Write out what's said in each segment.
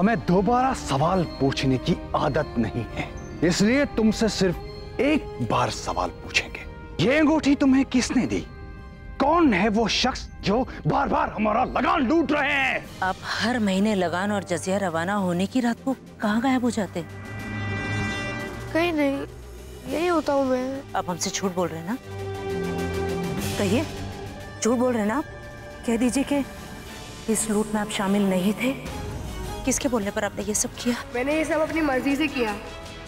हमें दोबारा सवाल पूछने की आदत नहीं है। इसलिए तुमसे सिर्फ़ एक बार सवाल पूछेंगे। ये अंगूठी तुम्हें किसने दी? कौन है वो शख्स जो बार बार हमारा लगान लूट रहे हैं? आप हर महीने लगान और जजिया रवाना होने की रात को कहाँ गायब हो जाते? कहीं नहीं यही होता हूँ मैं। आप हमसे झूठ बोल रहे हैं ना? कहिए झूठ बोल रहे हैं ना आप? कह दीजिए कि इस लूट में आप शामिल नहीं थे। किसके बोलने पर आपने ये सब किया? मैंने ये सब अपनी मर्ज़ी से किया।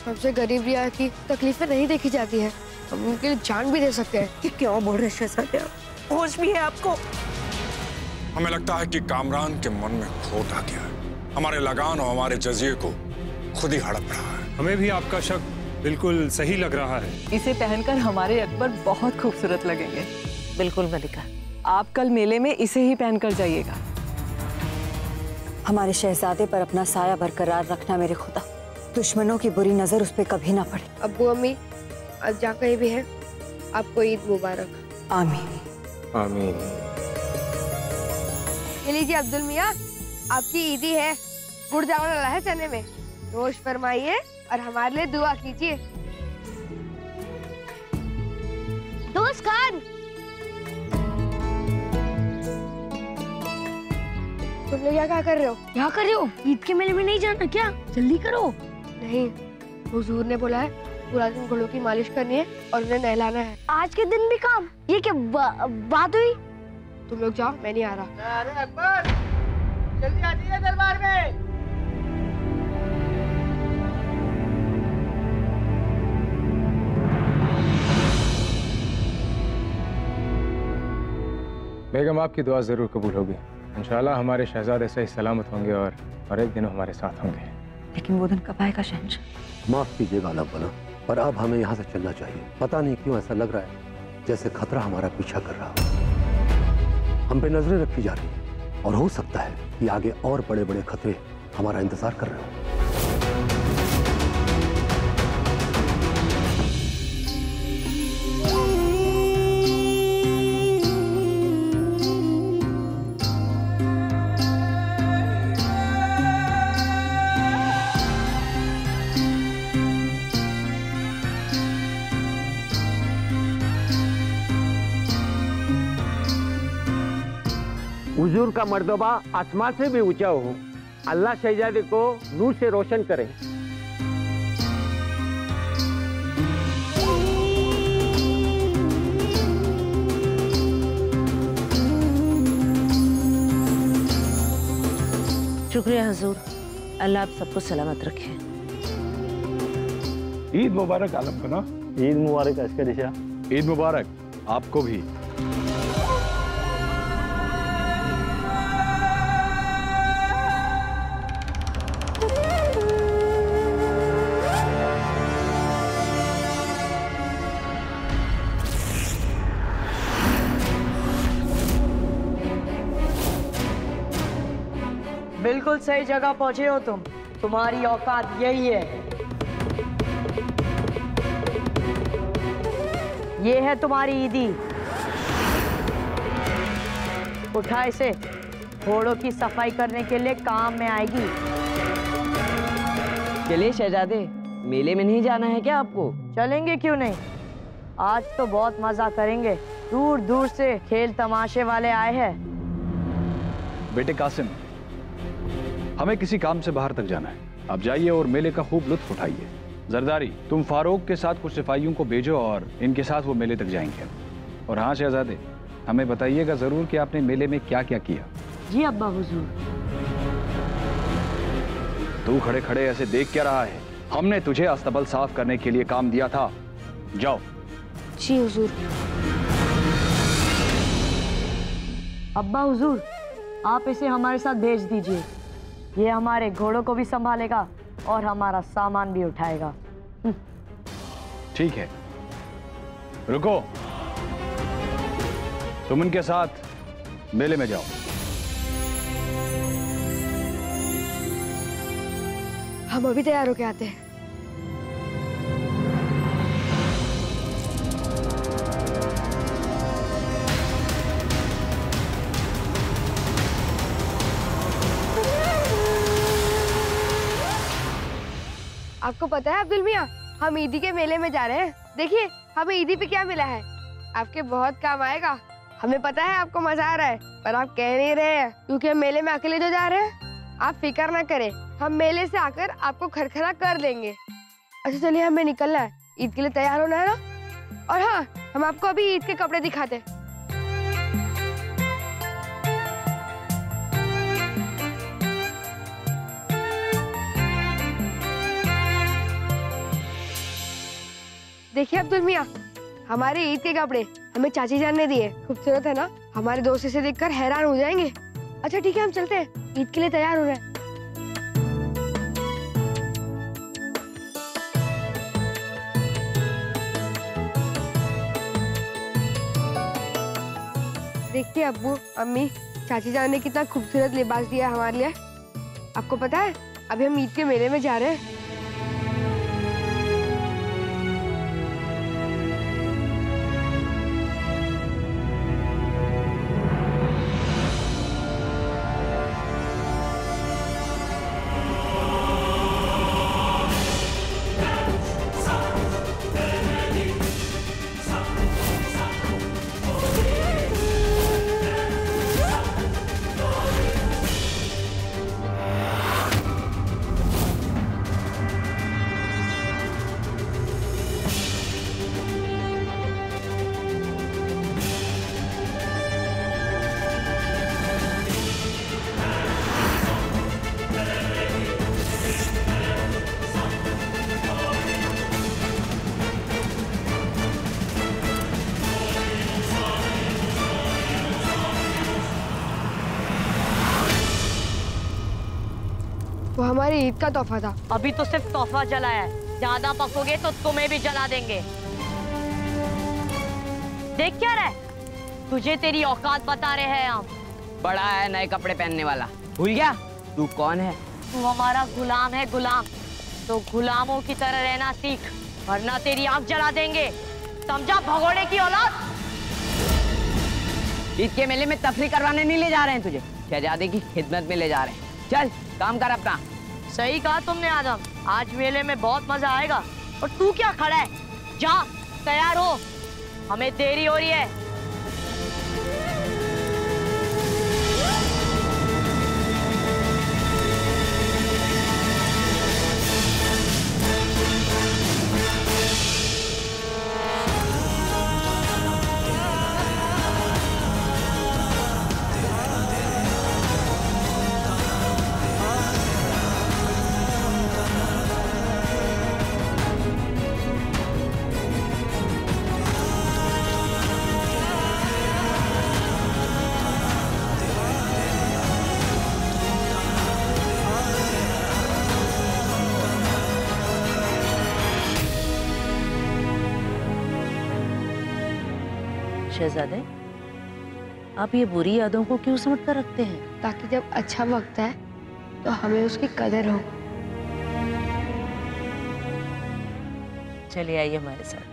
हमसे गरीब रिया की तकलीफें नहीं देखी जाती है। हम उनके लिए जान भी दे सकते हैं। कि क्यों बोल रहे हैं शहजादे आप होश भी है आपको। हमें लगता है कि कामरान के मन में खोट आ गया है। हमारे लगान और हमारे जजिए को खुद ही हड़प रहा है। हमें भी आपका शक बिल्कुल सही लग रहा है। इसे पहनकर हमारे अकबर बहुत खूबसूरत लगेंगे। बिल्कुल मलिका आप कल मेले में इसे ही पहनकर जाइएगा। हमारे शहजादे पर अपना साया बरकरार रखना मेरे खुदा। दुश्मनों की बुरी नज़र उस पर कभी ना पड़े। अब्बू अम्मी अब जा कहीं भी है आपको ईद मुबारक। आमीन। आमीन। ये लीजिए अब्दुल मियाँ आपकी ईदी है। गुड़ चावल डाला है चने में। रोश फरमाइए और हमारे लिए दुआ कीजिए। दोस्त खान तुम लोग यहाँ क्या कर रहे हो? क्या कर रहे हो? ईद के मेले में नहीं जाना क्या? जल्दी करो। नहीं हुजूर ने बोला है पूरा दिन घोड़ों की मालिश करनी है और उन्हें नहलाना है। आज के दिन भी काम? ये क्या बा, बात हुई? तुम लोग जाओ मैं नहीं आ रहा। अरे अकबर जल्दी आ जाइए दरबार में। बेगम आपकी दुआ ज़रूर कबूल होगी। इंशाल्लाह हमारे शहजादे सही सलामत होंगे और और एक दिन हमारे साथ होंगे। लेकिन वो दिन कब आएगा शहनशाह? माफ़ कीजिएगा अलग बना पर अब हमें यहाँ से चलना चाहिए। पता नहीं क्यों ऐसा लग रहा है जैसे खतरा हमारा पीछा कर रहा हो। हम पे नज़रें रखी जा रही है और हो सकता है कि आगे और बड़े बड़े खतरे हमारा इंतज़ार कर रहे हो। हुजूर का मर्तबा आसमान से भी ऊँचा हो। अल्लाह शहजादे को नूर से रोशन करे। शुक्रिया हजूर। अल्लाह आप सबको सलामत रखे। ईद मुबारक आलम बना ईद मुबारक अस्कर ईद मुबारक आपको भी। बिल्कुल सही जगह पहुँचे हो तुम। तुम्हारी औकात यही है। ये है तुम्हारी ईदी। उठा इसे। घोड़ों की सफ़ाई करने के लिए काम में आएगी। चलिए शहजादे मेले में नहीं जाना है क्या आपको? चलेंगे क्यों नहीं? आज तो बहुत मज़ा करेंगे। दूर दूर से खेल तमाशे वाले आए हैं। बेटे कासिम हमें किसी काम से बाहर तक जाना है। आप जाइए और मेले का खूब लुत्फ उठाइए। जरदारी तुम फारूक के साथ कुछ सिपाहियों को भेजो और इनके साथ वो मेले तक जाएँगे। और हाँ शहजादे हमें बताइएगा ज़रूर कि आपने मेले में क्या क्या किया। जी अब्बा हुजूर। तू खड़े खड़े ऐसे देख क्या रहा है? हमने तुझे अस्तबल साफ़ करने के लिए काम दिया था। जाओ। जी हुजूर। अब्बा हुजूर आप इसे हमारे साथ भेज दीजिए। ये हमारे घोड़ों को भी संभालेगा और हमारा सामान भी उठाएगा। ठीक है। रुको। तुम इनके साथ मेले में जाओ। हम अभी तैयार होके आते हैं। आपको पता है अब्दुल मियाँ, हम ईदी के मेले में जा रहे हैं। देखिए, हमें ईदी पे क्या मिला है? आपके बहुत काम आएगा। हमें पता है आपको मज़ा आ रहा है, पर आप कह नहीं रहे हैं। क्योंकि हम मेले में अकेले जो जा रहे हैं, आप फ़िक्र ना करें। हम मेले से आकर आपको खरखरा कर देंगे। अच्छा चलिए, हमें निकलना है। ईद के लिए तैयार होना है ना? और हाँ हम आपको अभी ईद के कपड़े दिखाते हैं। देखिए अब्दुल मियाँ, हमारे ईद के कपड़े, हमें चाची जान ने दिए, खूबसूरत है ना? हमारे दोस्त इसे देखकर हैरान हो जाएँगे। अच्छा ठीक है, हम चलते हैं। ईद के लिए तैयार हो रहे हैं। देखिए अब्बू, अम्मी, चाची जान ने कितना खूबसूरत लिबास दिया हमारे लिए। आपको पता है, अभी हम ईद के मेले में जा रहे हैं। वो हमारी ईद का तोहफा था। अभी तो सिर्फ़ तोहफा जलाया है। ज़्यादा पकोगे तो तुम्हें भी जला देंगे। देख क्या रहे तुझे तेरी औकात बता रहे हैं हम। बड़ा है नए कपड़े पहनने वाला। भूल गया? तू कौन है? तू हमारा गुलाम है गुलाम। तो गुलामों की तरह रहना सीख वरना तेरी आँख जला देंगे। समझा भगोड़े की औलाद? ईद के मेले में तफरी करवाने नहीं ले जा रहे हैं तुझे। शहजादे की खिदमत में ले जा रहे हैं। चल, काम कर अपना। सही कहा तुमने आदम आज मेले में बहुत मज़ा आएगा। और तू क्या खड़ा है? जा, तैयार हो। हमें देरी हो रही है। शहजादे आप ये बुरी यादों को क्यों समझ कर रखते हैं? ताकि जब अच्छा वक्त है तो हमें उसकी कदर हो। चलिए आइए हमारे साथ।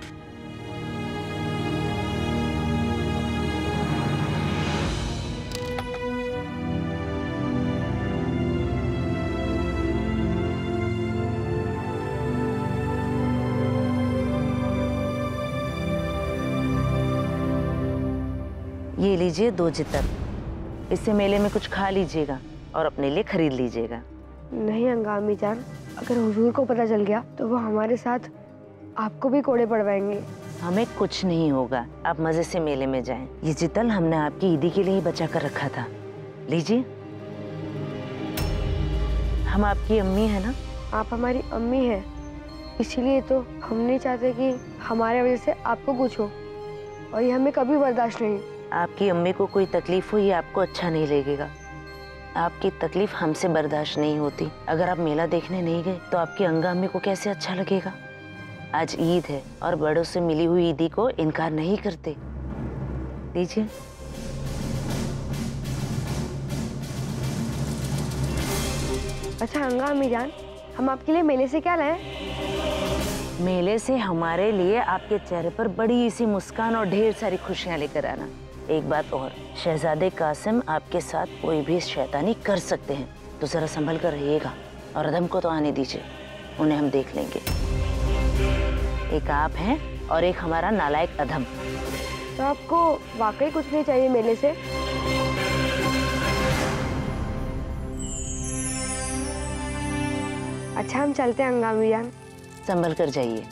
लीजिए दो जितर। इससे मेले में कुछ खा लीजिएगा और अपने लिए खरीद लीजिएगा। नहीं अंगामी जान अगर हुजूर को पता चल गया तो वो हमारे साथ आपको भी कोड़े पड़वाएँगे। हमें कुछ नहीं होगा। आप मज़े से मेले में जाएँ। ये जितल हमने आपकी ईदी के लिए ही बचा कर रखा था। लीजिए। हम आपकी अम्मी है ना? आप हमारी अम्मी हैं। इसीलिए तो हम नहीं चाहते कि हमारे वजह से आपको कुछ हो। और ये हमें कभी बर्दाश्त नहीं। आपकी अम्मी को कोई तकलीफ़ हो ये आपको अच्छा नहीं लगेगा। आपकी तकलीफ़ हमसे बर्दाश्त नहीं होती। अगर आप मेला देखने नहीं गए तो आपकी अंगा अम्मी को कैसे अच्छा लगेगा? आज ईद है और बड़ों से मिली हुई ईदी को इनकार नहीं करते। लीजिए अच्छा अंगा अम्मी जान हम आपके लिए मेले से क्या लाए मेले से हमारे लिए आपके चेहरे पर बड़ी सी मुस्कान और ढेर सारी खुशियाँ लेकर आना। एक बात और शहजादे कासिम आपके साथ कोई भी शैतानी कर सकते हैं। तो जरा संभल कर रहिएगा और अदम को तो आने दीजिए। उन्हें हम देख लेंगे। एक आप हैं और एक हमारा नालायक अधम। तो आपको वाकई कुछ नहीं चाहिए मेले से? अच्छा हम चलते हैं अंगामी जान संभल कर जाइए।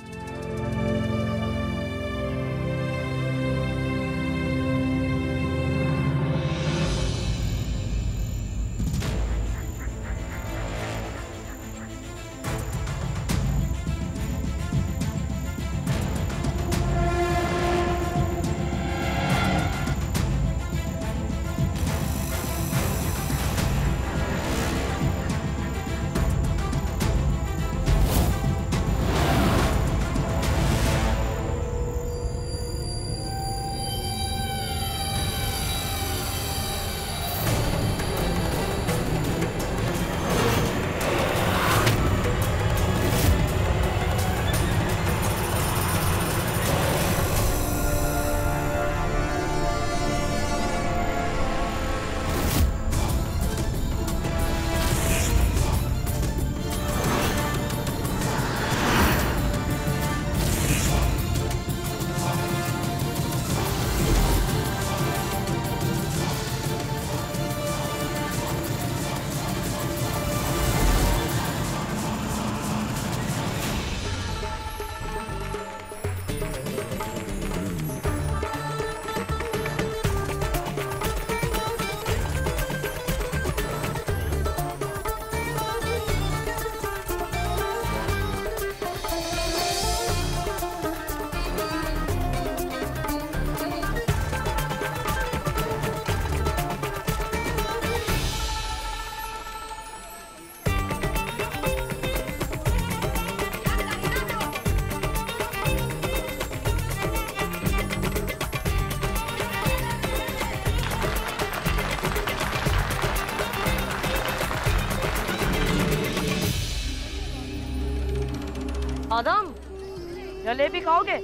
खाओगे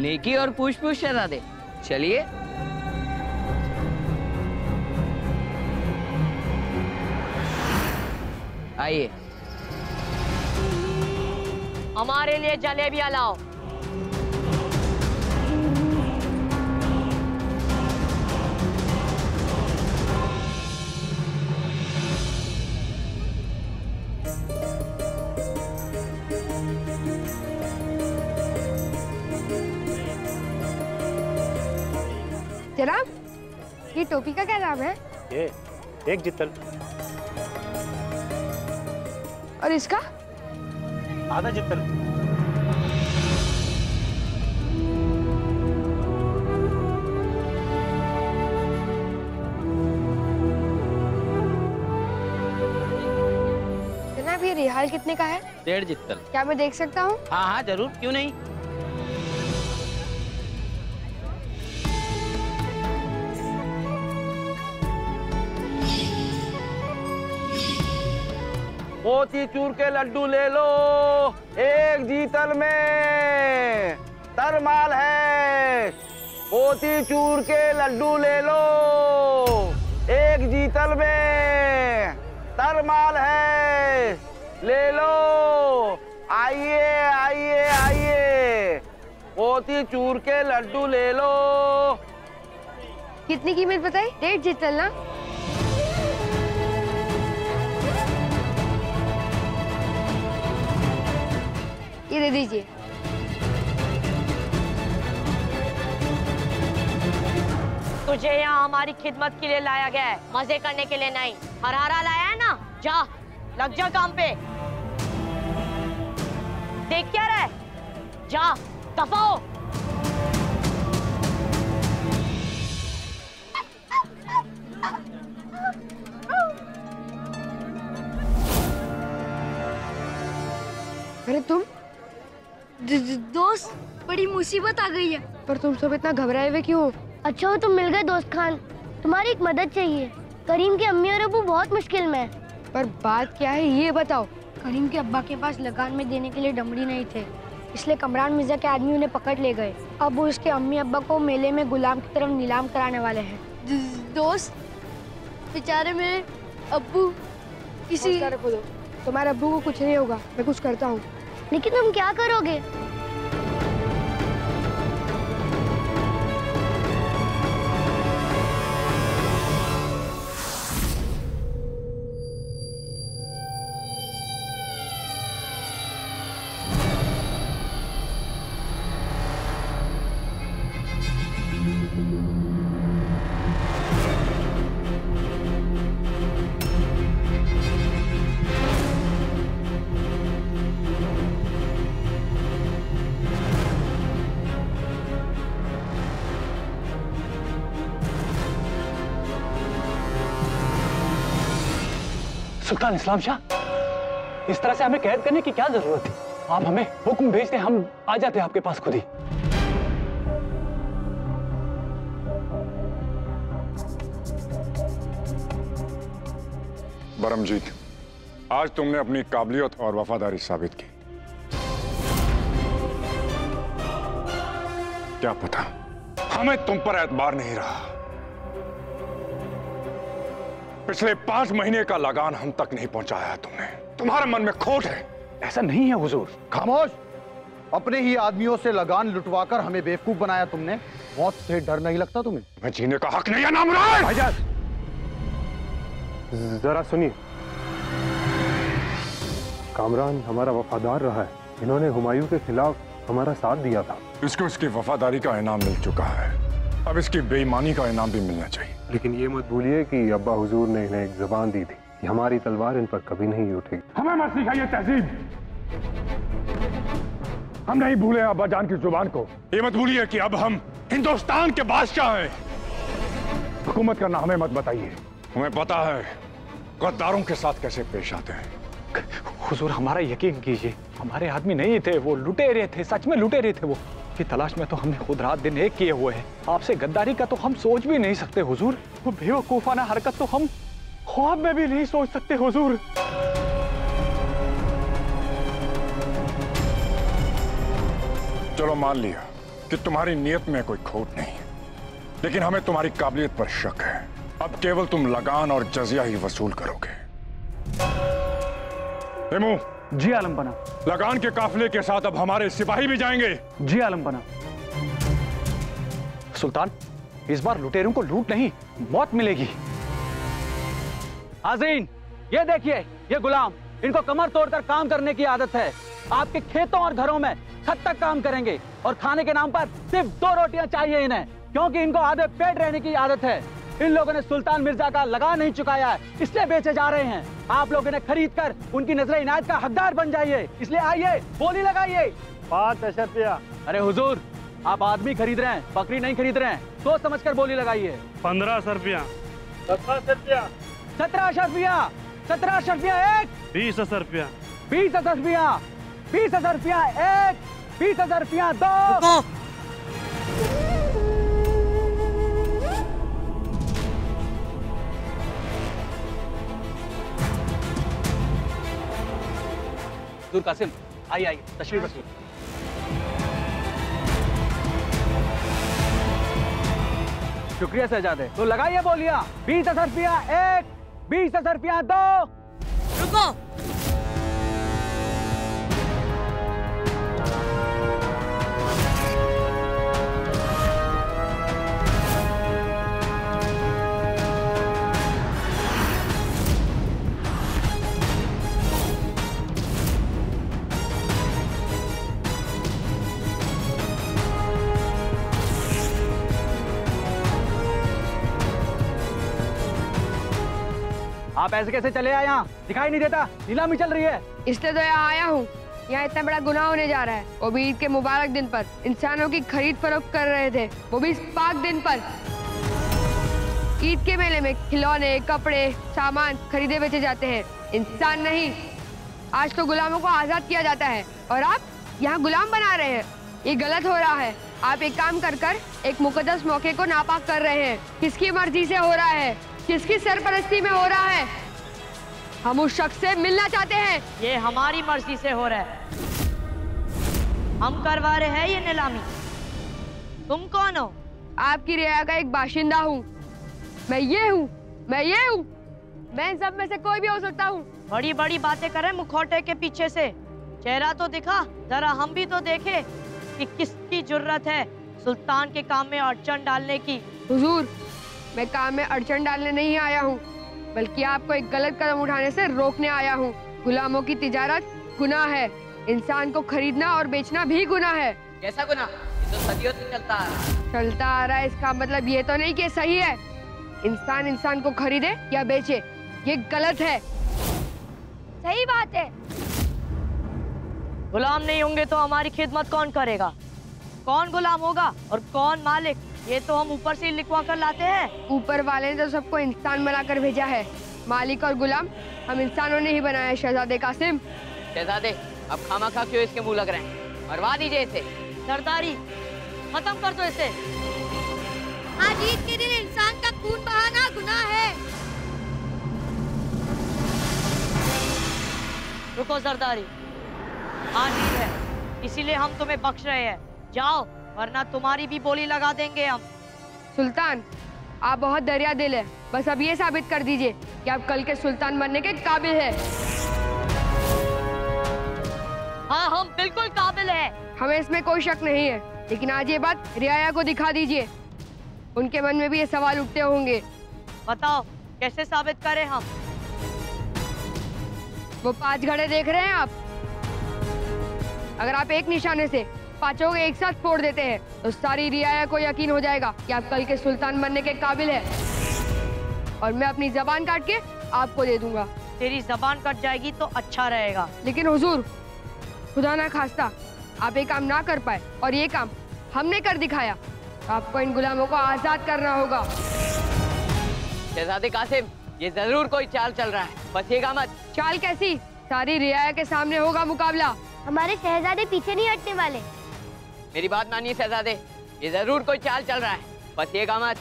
नेकी और पूछ पूछ चला दे चलिए। आइए। हमारे लिए जलेबिया लाओ। टोपी का क्या दाम है? ये एक जितल और इसका? आधा जितल जनाब ये रिहाल कितने का है? डेढ़ जितल क्या मैं देख सकता हूँ? हाँ हाँ ज़रूर क्यों नहीं? मोती चूर के लड्डू ले लो। एक जीतल में। तरमाल है। मोती चूर के लड्डू ले लो। एक जीतल में। तरमाल है। ले लो। आइए आइए आइए। मोती चूर के लड्डू ले लो। कितनी कीमत बताई? डेढ़ जीतल ना? दीजिए। तुझे यहाँ हमारी खिदमत के लिए लाया गया है। मज़े करने के लिए नहीं। हरारा लाया है ना? जा, लग जा काम पे। देख क्या रहा है? जा दफ़ा अरे दोस्त बड़ी मुसीबत आ गई है। पर तुम सब इतना घबराए हुए क्यों? हो अच्छा हो तुम मिल गए दोस्त खान। तुम्हारी एक मदद चाहिए। करीम के अम्मी और अबू बहुत मुश्किल में है। पर बात क्या है ये बताओ। करीम के अब्बा के पास लगान में देने के लिए डमड़ी नहीं थे। इसलिए कमरान मिर्ज़ा के आदमी उन्हें पकड़ ले गए। अब वो उसके अम्मी अब्बा को मेले में गुलाम की तरफ़ नीलाम कराने वाले हैं। दोस्त बेचारे मेरे अब्बू किसी तुम्हारे अब्बू को कुछ नहीं होगा मैं कुछ करता हूँ। लेकिन तुम क्या करोगे? सुल्तान इस्लाम शाह, इस तरह से हमें कैद करने की क्या ज़रूरत थी? आप हमें हुक्म भेजते, हम आ जाते आपके पास खुद ही। बरमजीत, आज तुमने अपनी काबिलियत और वफादारी साबित की। क्या पता हमें तुम पर एतबार नहीं रहा। पिछले पाँच महीने का लगान हम तक नहीं पहुँचाया तुमने। तुम्हारे मन में खोट है। ऐसा नहीं है, हुजूर। खामोश। अपने ही आदमियों से लगान लुटवाकर हमें बेवकूफ़ बनाया तुमने। मौत से डर नहीं लगता तुम्हें? मैं जीने का हक नहीं है नाम जरा सुनिए। कामरान हमारा वफादार रहा है। इन्होंने हुमायूं के खिलाफ हमारा साथ दिया था। इसको इसकी वफादारी का इनाम मिल चुका है। अब इसकी बेईमानी का इनाम भी मिलना चाहिए। लेकिन ये मत भूलिए कि अब्बा हुजूर ने इन्हें एक जबान दी थी कि हमारी तलवार इन पर कभी नहीं उठेगी। हमें मत सिखाइए तहजीब। हम नहीं भूले अब्बा जान की ज़ुबान को। ये मत भूलिए कि अब हम हिंदुस्तान के बादशाह हैं। हुकूमत करना हमें मत बताइए। हमें पता है गद्दारों के साथ कैसे पेश आते हैं। हुजूर हमारा यकीन कीजिए हमारे आदमी नहीं थे वो लुटेरे थे सच में लुटेरे थे वो। की तलाश में तो हमने खुद रात दिन एक किए हुए हैं। आपसे गद्दारी का तो हम सोच भी नहीं सकते, हुजूर। वो बेवकूफाना हरकत तो हम ख्वाब में भी नहीं सोच सकते, हुजूर। चलो मान लिया कि तुम्हारी नीयत में कोई खोट नहीं है, लेकिन हमें तुम्हारी काबिलियत पर शक है। अब केवल तुम लगान और जजिया ही वसूल करोगे। हेमू जी आलम बना। लगान के काफिले के साथ अब हमारे सिपाही भी जाएँगे। जी आलम बना। सुल्तान इस बार लुटेरों को लूट नहीं मौत मिलेगी। हाजरीन ये देखिए ये गुलाम इनको कमर तोड़कर काम करने की आदत है। आपके खेतों और घरों में छत तक काम करेंगे और खाने के नाम पर सिर्फ़ दो रोटियाँ चाहिए इन्हें क्योंकि इनको आधे पेट रहने की आदत है। इन लोगों ने सुल्तान मिर्ज़ा का लगा नहीं चुकाया है इसलिए बेचे जा रहे हैं। आप लोग इन्हें खरीद कर उनकी नज़र इनायत का हकदार बन जाइए। इसलिए आइए बोली लगाइए। पाँच रुपया अरे हुजूर आप आदमी खरीद रहे हैं बकरी नहीं खरीद रहे हैं। सोच समझ कर बोली लगाइए। पंद्रह सौ रुपया सत्रह रुपया सत्रह सौ रुपया सत्रह सौ रुपया एक। बीस हज़ार रुपया बीस हज़ार रुपया बीस हज़ार रुपया एक बीस हज़ार रुपया दो। दूर कासिम, आइए आइए तशरीफ़ रखिए शुक्रिया शहजादे। तो लगाइए बोलिया, बीस हज़ार रुपया एक, बीस हज़ार रुपया दो। रुको। आप ऐसे कैसे चले आए यहाँ? दिखाई नहीं देता। नीलामी चल रही है। इसलिए तो यहाँ आया हूँ। यहाँ इतना बड़ा गुनाह होने जा रहा है। वो भी ईद के मुबारक दिन पर इंसानों की खरीद फरोख्त कर रहे थे। वो भी इस पाक दिन पर। ईद के मेले में खिलौने, कपड़े, सामान खरीदे बेचे जाते हैं। इंसान नहीं। आज तो गुलामों को आज़ाद किया जाता है। और आप यहाँ गुलाम बना रहे हैं। ये गलत हो रहा है। आप एक काम कर कर एक मुकदस मौके को नापाक कर रहे हैं। किसकी मर्ज़ी से हो रहा है? किसकी सरपरस्ती में हो रहा है? हम उस शख्स से मिलना चाहते हैं। ये हमारी मर्ज़ी से हो रहा है। हम करवा रहे हैं ये नीलामी। तुम कौन हो? आपकी रिया का एक बाशिंदा हूँ। मैं ये हूँ मैं ये हूँ। मैं सब में से कोई भी हो सकता हूँ। बड़ी बड़ी बातें करे मुखौटे के पीछे से। चेहरा तो दिखा जरा हम भी तो देखे कि किसकी ज़रूरत है सुल्तान के काम में अड़चन डालने की। हुजूर मैं काम में अड़चन डालने नहीं आया हूँ बल्कि आपको एक गलत कदम उठाने से रोकने आया हूँ। गुलामों की तिजारत गुनाह है। इंसान को खरीदना और बेचना भी गुनाह है। कैसा गुना तो सदियों से चलता आ रहा है। चलता आ रहा है इसका मतलब ये तो नहीं कि सही है। इंसान इंसान को खरीदे या बेचे ये गलत है। सही बात है। गुलाम नहीं होंगे तो हमारी खिदमत कौन करेगा? कौन गुलाम होगा और कौन मालिक? ये तो हम ऊपर से ही लिखवा कर लाते हैं। ऊपर वाले ने तो सबको इंसान बनाकर भेजा है। मालिक और गुलाम हम इंसानों ने ही बनाया है शहजादे कासिम। शहजादे अब खामा खा क्यों इसके मुँह लग रहे हैं? मरवा दीजिए इसे। सरदारी खत्म कर दो इसे। आज ईद के दिन इंसान का खून बहाना गुनाह है। रुको सरदारी आज ईद है इसीलिए हम तुम्हें बख्श रहे हैं। जाओ। वरना तुम्हारी भी बोली लगा देंगे हम। सुल्तान आप बहुत दरिया दिल है। बस अब ये साबित कर दीजिए कि आप कल के सुल्तान बनने के काबिल है। हाँ हम बिल्कुल काबिल है। हमें इसमें कोई शक नहीं है लेकिन आज ये बात रियाया को दिखा दीजिए। उनके मन में भी ये सवाल उठते होंगे। बताओ कैसे साबित करें हम? वो पाँच घड़े देख रहे हैं आप। अगर आप एक निशाने से पाँचों को एक साथ फोड़ देते हैं। तो सारी रियाया को यकीन हो जाएगा कि आप कल के सुल्तान बनने के काबिल है। और मैं अपनी जबान काट के आपको दे दूँगा। तेरी जबान कट जाएगी तो अच्छा रहेगा। लेकिन हुजूर खुदा ना खास्ता आप ये काम ना कर पाए और ये काम हमने कर दिखाया। तो आपको इन गुलामों को आज़ाद करना होगा। शहजादे कासिम ये ज़रूर कोई चाल चल रहा है। बचिएगा मत। चाल कैसी? सारी रियाया के सामने होगा मुकाबला। हमारे शहजादे पीछे नहीं हटने वाले। मेरी बात मानिए शहजादे। ये ज़रूर कोई चाल चल रहा है। बस बचिएगा मत।